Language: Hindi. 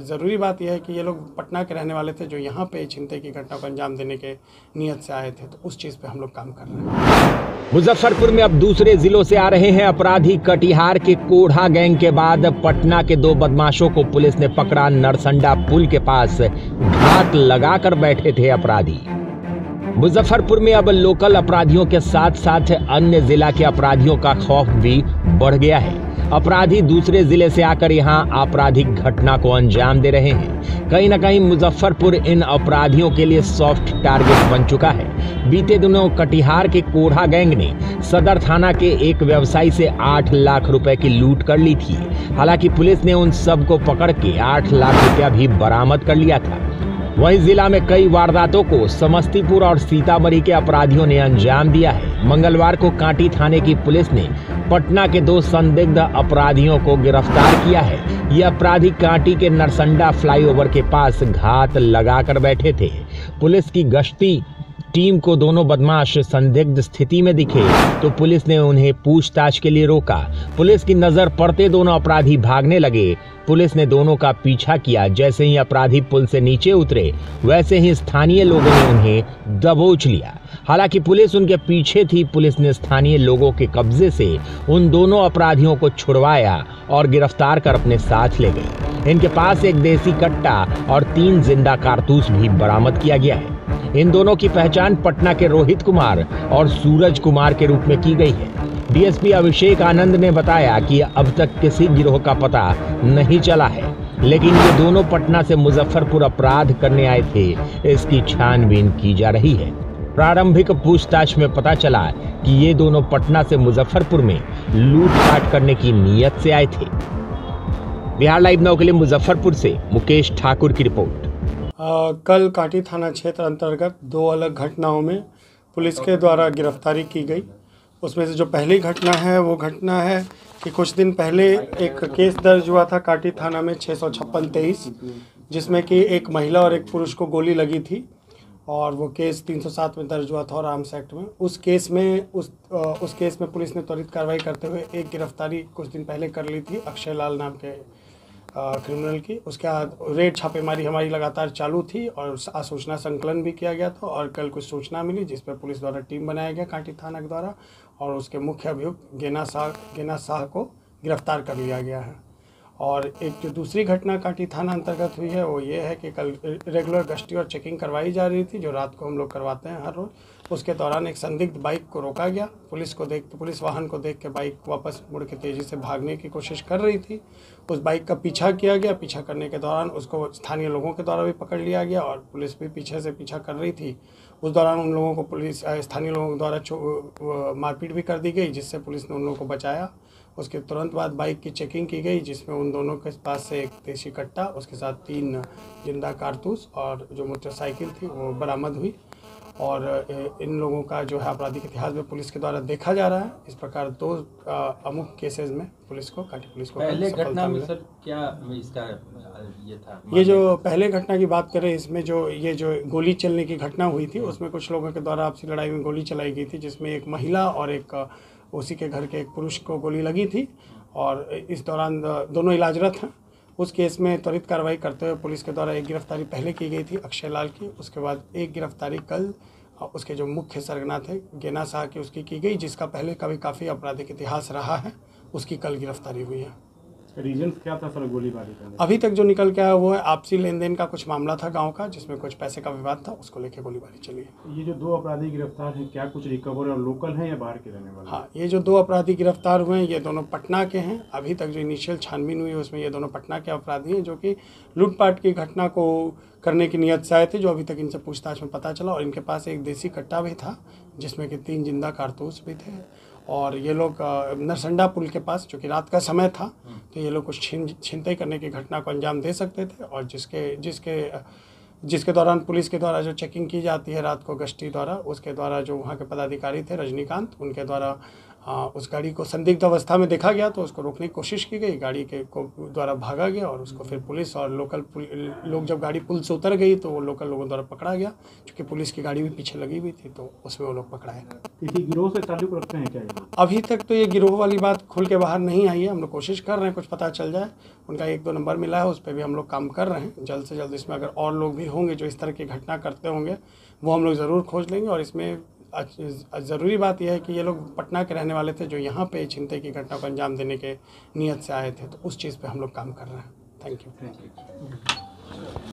ज़रूरी बात यह है कि ये लोग पटना के रहने वाले थे जो यहाँ पे छिनते की घटना को अंजाम देने के नीयत से आए थे तो उस चीज़ पे हम लोग काम कर रहे हैं। मुजफ्फरपुर में अब दूसरे जिलों से आ रहे हैं अपराधी कटिहार के कोढ़ा गैंग के बाद पटना के दो बदमाशों को पुलिस ने पकड़ा नरसंडा पुल के पास। घात लगाकर बैठे थे अपराधी। मुजफ्फरपुर में अब लोकल अपराधियों के साथ साथ अन्य जिला के अपराधियों का खौफ भी बढ़ गया है। अपराधी दूसरे ज़िले से आकर यहाँ आपराधिक घटना को अंजाम दे रहे हैं। कहीं ना कहीं मुजफ्फरपुर इन अपराधियों के लिए सॉफ्ट टारगेट बन चुका है। बीते दिनों कटिहार के कोढ़ा गैंग ने सदर थाना के एक व्यवसायी से आठ लाख रुपए की लूट कर ली थी। हालाँकि पुलिस ने उन सबको पकड़ के आठ लाख रुपया भी बरामद कर लिया था। वहीं जिला में कई वारदातों को समस्तीपुर और सीतामढ़ी के अपराधियों ने अंजाम दिया है। मंगलवार को कांटी थाने की पुलिस ने पटना के दो संदिग्ध अपराधियों को गिरफ़्तार किया है। ये अपराधी कांटी के नरसंडा फ्लाईओवर के पास घात लगाकर बैठे थे। पुलिस की गश्ती टीम को दोनों बदमाश संदिग्ध स्थिति में दिखे तो पुलिस ने उन्हें पूछताछ के लिए रोका। पुलिस की नज़र पड़ते दोनों अपराधी भागने लगे। पुलिस ने दोनों का पीछा किया, जैसे ही अपराधी पुल से नीचे उतरे, वैसे ही स्थानीय लोगों ने उन्हें दबोच लिया। हालाँकि पुलिस उनके पीछे थी, पुलिस ने स्थानीय लोगों के कब्जे से उन दोनों अपराधियों को छुड़वाया और गिरफ़्तार कर अपने साथ ले गई। इनके पास एक देसी कट्टा और तीन ज़िंदा कारतूस भी बरामद किया गया है। इन दोनों की पहचान पटना के रोहित कुमार और सूरज कुमार के रूप में की गई है। डीएसपी अभिषेक आनंद ने बताया कि अब तक किसी गिरोह का पता नहीं चला है, लेकिन ये दोनों पटना से मुजफ्फरपुर अपराध करने आए थे। इसकी छानबीन की जा रही है। प्रारंभिक पूछताछ में पता चला कि ये दोनों पटना से मुजफ्फरपुर में लूटपाट करने की नीयत से आए थे। बिहार लाइव नाउ के लिए मुजफ्फरपुर से मुकेश ठाकुर की रिपोर्ट। कल काटी थाना क्षेत्र अंतर्गत दो अलग घटनाओं में पुलिस के द्वारा गिरफ्तारी की गई। उसमें से जो पहली घटना है वो घटना है कि कुछ दिन पहले एक केस दर्ज हुआ था काटी थाना में छः सौ छप्पन तेईस जिसमें कि एक महिला और एक पुरुष को गोली लगी थी और वो केस 307 में दर्ज हुआ था और आर्म्स एक्ट में। उस केस में उस आ, उस केस में पुलिस ने त्वरित कार्रवाई करते हुए एक गिरफ्तारी कुछ दिन पहले कर ली थी अक्षय लाल नाम के क्रिमिनल की। उसके बाद रेड छापेमारी हमारी लगातार चालू थी और सूचना संकलन भी किया गया था और कल कुछ सूचना मिली जिस पर पुलिस द्वारा टीम बनाया गया कांटी थाना के द्वारा और उसके मुख्य अभियुक्त गेना शाह गेना शाह को गिरफ़्तार कर लिया गया है। और एक जो दूसरी घटना काटी थाना अंतर्गत हुई है, वो ये है कि कल रेगुलर गश्ती और चेकिंग करवाई जा रही थी, जो रात को हम लोग करवाते हैं हर रोज़। उसके दौरान एक संदिग्ध बाइक को रोका गया। पुलिस को देख, पुलिस वाहन को देख के बाइक वापस मुड़ के तेज़ी से भागने की कोशिश कर रही थी। उस बाइक का पीछा किया गया। पीछा करने के दौरान उसको स्थानीय लोगों के द्वारा भी पकड़ लिया गया और पुलिस भी पीछे से पीछा कर रही थी। उस दौरान उन लोगों को पुलिस स्थानीय लोगों द्वारा मारपीट भी कर दी गई, जिससे पुलिस ने उन लोगों को बचाया। उसके तुरंत बाद बाइक की चेकिंग की गई जिसमें उन दोनों के पास से एक देशी कट्टा उसके साथ तीन ज़िंदा कारतूस और जो मोटरसाइकिल थी वो बरामद हुई। और इन लोगों का जो है आपराधिक इतिहास में पुलिस के द्वारा देखा जा रहा है। इस प्रकार दो अमुक केसेस में पुलिस को काटी पुलिस को पहले घटना में सर क्या इसका ये था? ये जो पहले घटना की बात करें इसमें जो ये जो गोली चलने की घटना हुई थी उसमें कुछ लोगों के द्वारा आपसी लड़ाई में गोली चलाई गई थी जिसमें एक महिला और एक उसी के घर के एक पुरुष को गोली लगी थी और इस दौरान दोनों इलाजरत हैं। उस केस में त्वरित कार्रवाई करते हुए पुलिस के द्वारा एक गिरफ्तारी पहले की गई थी, अक्षय लाल की। उसके बाद एक गिरफ्तारी कल उसके जो मुख्य सरगना थे, गेना शाह की उसकी की गई, जिसका पहले का भी काफ़ी आपराधिक इतिहास रहा है, उसकी कल गिरफ्तारी हुई है। रीजन क्या था सर गोलीबारी का? अभी तक जो निकल के आया वो है आपसी लेन देन का कुछ मामला था गाँव का जिसमें कुछ पैसे का विवाद था उसको लेके गोलीबारी चली है। ये जो दो अपराधी गिरफ़्तार हैं क्या कुछ रिकवर और लोकल हैं या बाहर के रहने वाले? हाँ ये जो दो अपराधी गिरफ़्तार हुए हैं ये दोनों पटना के हैं। अभी तक जो इनिशियल छानबीन हुई है उसमें ये दोनों पटना के अपराधी हैं जो कि लूटपाट की घटना को करने की नीयत से आए थे जो अभी तक इनसे पूछताछ में पता चला और इनके पास एक देसी कट्टा भी था जिसमें कि तीन ज़िंदा कारतूस भी थे। और ये लोग नरसंडा पुल के पास जो कि रात का समय था तो ये लोग कुछ छीन छीनते करने की घटना को अंजाम दे सकते थे और जिसके जिसके जिसके दौरान पुलिस के द्वारा जो चेकिंग की जाती है रात को गश्ती द्वारा उसके द्वारा जो वहाँ के पदाधिकारी थे रजनीकांत उनके द्वारा हाँ, उस गाड़ी को संदिग्ध अवस्था में देखा गया तो उसको रोकने की कोशिश की गई। गाड़ी के को द्वारा भागा गया और उसको फिर पुलिस और लोकल पुल- लोग जब गाड़ी पुल से उतर गई तो वो लोकल लोगों द्वारा पकड़ा गया क्योंकि पुलिस की गाड़ी भी पीछे लगी हुई थी तो उसमें वो लोग पकड़ाए। किसी गिरोह से ताल्लुक रखते हैं क्या अभी तक तो ये गिरोह वाली बात खुल के बाहर नहीं आई है। हम लोग कोशिश कर रहे हैं कुछ पता चल जाए। उनका एक दो नंबर मिला है उस पर भी हम लोग काम कर रहे हैं। जल्द से जल्द इसमें अगर और लोग भी होंगे जो इस तरह की घटना करते होंगे वो हम लोग ज़रूर खोज लेंगे और इसमें ज़रूरी बात यह है कि ये लोग पटना के रहने वाले थे जो यहाँ पे छिनते की घटना को अंजाम देने के नियत से आए थे तो उस चीज़ पे हम लोग काम कर रहे हैं। Thank you